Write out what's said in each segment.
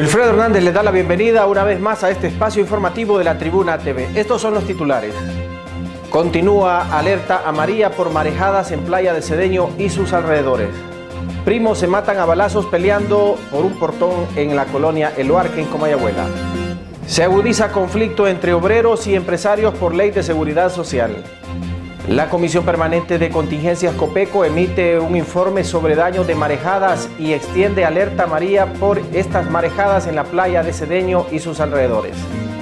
Wilfredo Hernández le da la bienvenida una vez más a este espacio informativo de la Tribuna TV. Estos son los titulares. Continúa alerta a María por marejadas en Playa de Cedeño y sus alrededores. Primos se matan a balazos peleando por un portón en la colonia Eloarque en Comayagüela. Se agudiza conflicto entre obreros y empresarios por ley de seguridad social. La Comisión Permanente de Contingencias COPECO emite un informe sobre daños de marejadas y extiende alerta María por estas marejadas en la playa de Cedeño y sus alrededores.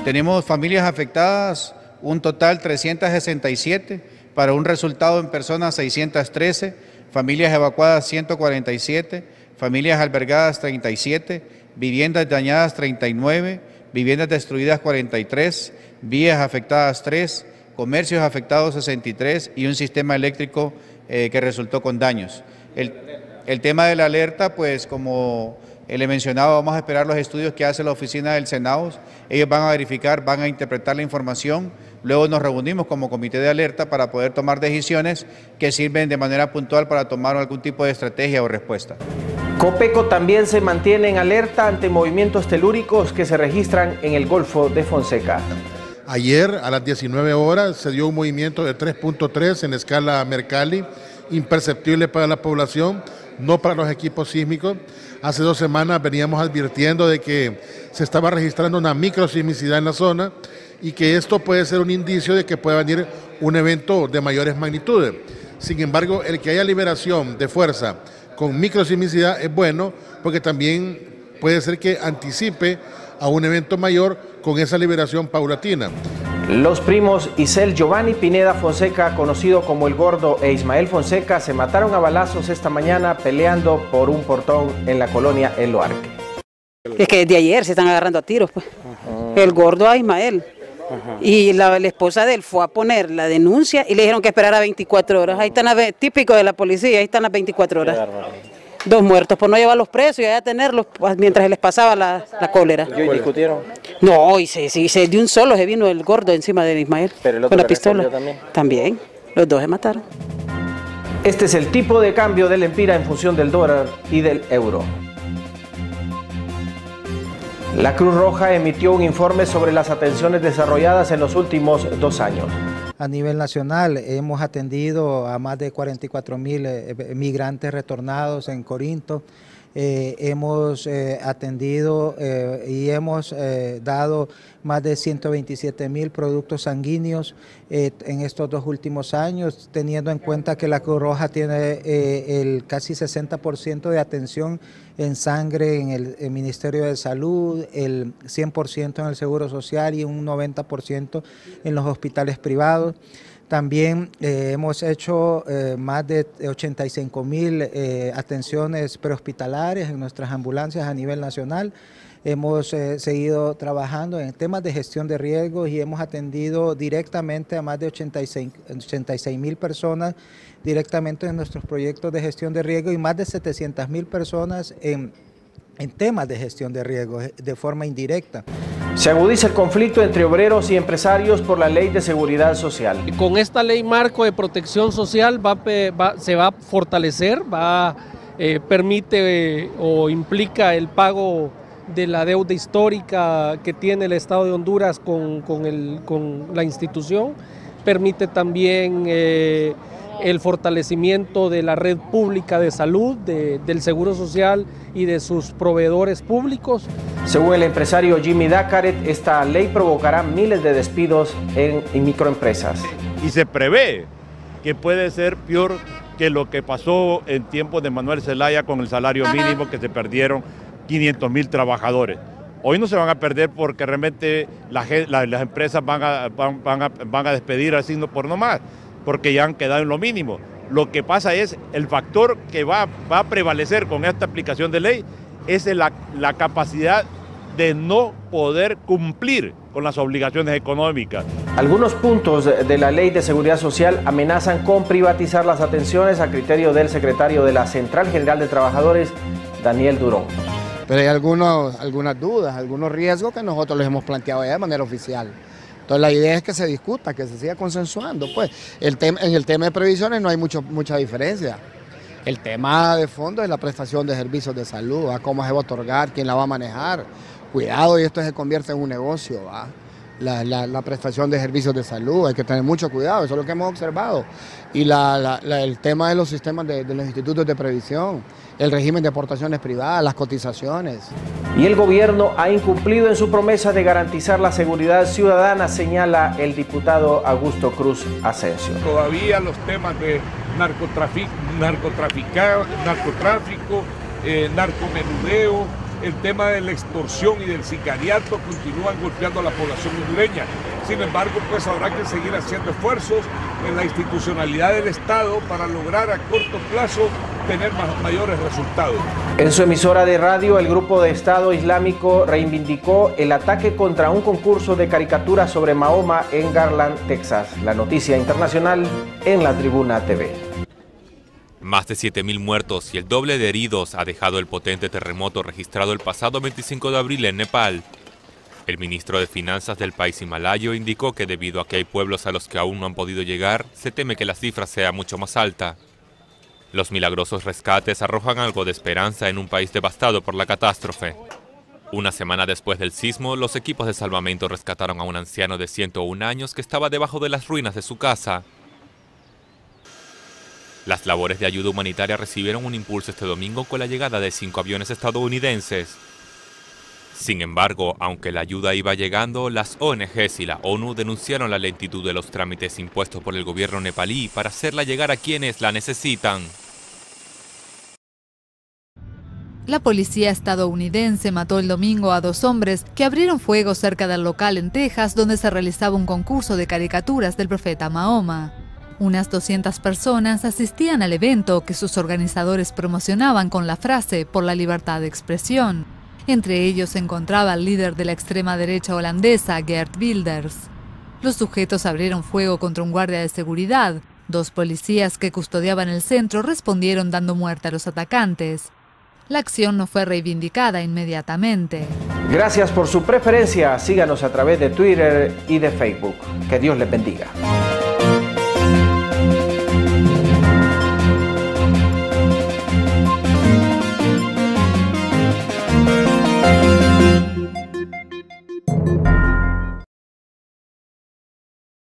Tenemos familias afectadas, un total 367, para un resultado en personas 613, familias evacuadas 147, familias albergadas 37, viviendas dañadas 39, viviendas destruidas 43, vías afectadas 3, comercios afectados 63 y un sistema eléctrico eh, que resultó con daños. El, el, tema de la alerta, pues como le he mencionado, vamos a esperar los estudios que hace la oficina del Senado. Ellos van a verificar, van a interpretar la información. Luego nos reunimos como comité de alerta para poder tomar decisiones que sirven de manera puntual para tomar algún tipo de estrategia o respuesta. Copeco también se mantiene en alerta ante movimientos telúricos que se registran en el Golfo de Fonseca. Ayer a las 19 horas se dio un movimiento de 3.3 en escala Mercalli, imperceptible para la población, no para los equipos sísmicos. Hace dos semanas veníamos advirtiendo de que se estaba registrando una microsismicidad en la zona y que esto puede ser un indicio de que pueda venir un evento de mayores magnitudes. Sin embargo, el que haya liberación de fuerza con microsismicidad es bueno porque también puede ser que anticipe a un evento mayor con esa liberación paulatina. Los primos Isel Giovanni Pineda Fonseca, conocido como El Gordo, e Ismael Fonseca se mataron a balazos esta mañana peleando por un portón en la colonia El Loarque. Es que desde ayer se están agarrando a tiros, pues. El Gordo a Ismael. Y la, la, esposa de él fue a poner la denuncia y le dijeron que esperara 24 horas. Ahí están, las, típico de la policía, ahí están las 24 horas dos muertos por no llevar los presos y allá tenerlos mientras se les pasaba la, la cólera. ¿Y discutieron? No, y se, se, se, de un solo se vino el gordo encima de Ismael ¿Pero el otro con la pistola. También? también, los dos se mataron. Este es el tipo de cambio del empira en función del dólar y del euro. La Cruz Roja emitió un informe sobre las atenciones desarrolladas en los últimos dos años. A nivel nacional hemos atendido a más de 44 mil eh, migrantes retornados en Corinto. Eh, hemos eh, atendido eh, y hemos dado más de 127 mil productos sanguíneos en estos dos últimos años, teniendo en cuenta que la Cruz Roja tiene el casi 60% de atención en sangre en el, el, Ministerio de Salud, el 100% en el Seguro Social y un 90% en los hospitales privados. También eh, hemos hecho eh, más de 85 mil eh, atenciones prehospitalarias en nuestras ambulancias a nivel nacional. Hemos seguido trabajando en temas de gestión de riesgos y hemos atendido directamente a más de 86 mil personas directamente en nuestros proyectos de gestión de riesgo y más de 700 mil personas en, en temas de gestión de riesgos de forma indirecta. Se agudiza el conflicto entre obreros y empresarios por la ley de seguridad social. Con esta ley marco de protección social se va a fortalecer, eh, permite eh, o implica el pago de la deuda histórica que tiene el Estado de Honduras con la institución, permite también eh, el fortalecimiento de la red pública de salud, de, del Seguro Social y de sus proveedores públicos. Según el empresario Jimmy Dacaret, esta ley provocará miles de despidos en, en microempresas. Y se prevé que puede ser peor que lo que pasó en tiempos de Manuel Zelaya con el salario mínimo, que se perdieron 500 mil trabajadores. Hoy no se van a perder porque realmente la, la, las empresas van a, van, van, a, van a despedir así por no más porque ya han quedado en lo mínimo. Lo que pasa es el factor que va, va a prevalecer con esta aplicación de ley es la, la capacidad de no poder cumplir con las obligaciones económicas. Algunos puntos de la ley de seguridad social amenazan con privatizar las atenciones a criterio del secretario de la Central General de Trabajadores, Daniel Durón. Pero hay algunos, algunas dudas, algunos riesgos que nosotros les hemos planteado ya de manera oficial. Entonces la idea es que se discuta, que se siga consensuando. Pues el tema, en el tema de previsiones no hay mucho, mucha diferencia. El tema de fondo es la prestación de servicios de salud, cómo se va a otorgar, quién la va a manejar. Cuidado y esto se convierte en un negocio. La, prestación de servicios de salud, hay que tener mucho cuidado, eso es lo que hemos observado. Y el tema de los sistemas de, de los institutos de previsión, el régimen de aportaciones privadas, las cotizaciones. Y el gobierno ha incumplido en su promesa de garantizar la seguridad ciudadana, señala el diputado Augusto Cruz Asensio. Todavía los temas de narcotráfico, narcotráfico eh, narcomenudeo, el tema de la extorsión y del sicariato continúan golpeando a la población hondureña. Sin embargo, pues habrá que seguir haciendo esfuerzos en la institucionalidad del Estado para lograr a corto plazo tener mayores resultados. En su emisora de radio, el grupo de Estado Islámico reivindicó el ataque contra un concurso de caricaturas sobre Mahoma en Garland, Texas. La noticia internacional en la Tribuna TV. Más de 7.000 muertos y el doble de heridos ha dejado el potente terremoto registrado el pasado 25 de abril en Nepal. El ministro de Finanzas del país himalayo indicó que debido a que hay pueblos a los que aún no han podido llegar, se teme que la cifra sea mucho más alta. Los milagrosos rescates arrojan algo de esperanza en un país devastado por la catástrofe. Una semana después del sismo, los equipos de salvamento rescataron a un anciano de 101 años que estaba debajo de las ruinas de su casa. Las labores de ayuda humanitaria recibieron un impulso este domingo con la llegada de cinco aviones estadounidenses. Sin embargo, aunque la ayuda iba llegando, las ONGs y la ONU denunciaron la lentitud de los trámites impuestos por el gobierno nepalí para hacerla llegar a quienes la necesitan. La policía estadounidense mató el domingo a dos hombres que abrieron fuego cerca del local en Texas donde se realizaba un concurso de caricaturas del profeta Mahoma. Unas 200 personas asistían al evento que sus organizadores promocionaban con la frase por la libertad de expresión. Entre ellos se encontraba el líder de la extrema derecha holandesa, Gert Wilders. Los sujetos abrieron fuego contra un guardia de seguridad. Dos policías que custodiaban el centro respondieron dando muerte a los atacantes. La acción no fue reivindicada inmediatamente. Gracias por su preferencia. Síganos a través de Twitter y de Facebook. Que Dios les bendiga.